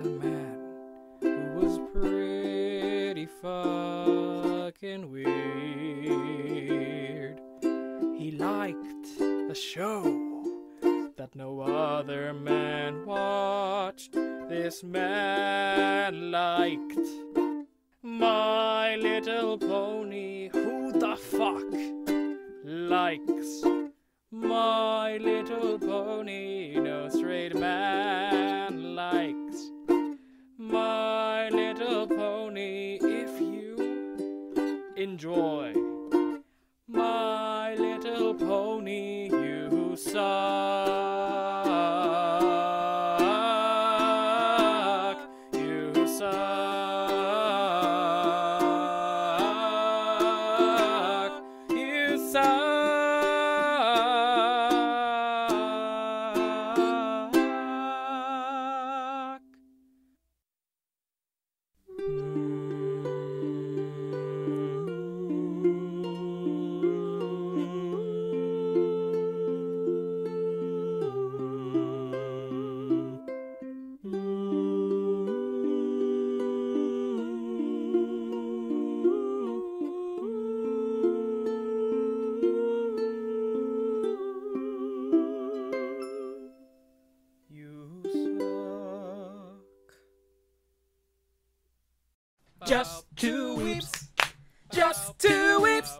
A man who was pretty fucking weird. He liked a show that no other man watched. This man liked My Little Pony. Who the fuck likes My Little Pony? No straight man. My Little Pony, you suck. Just Two Weebs. Just Two Weebs.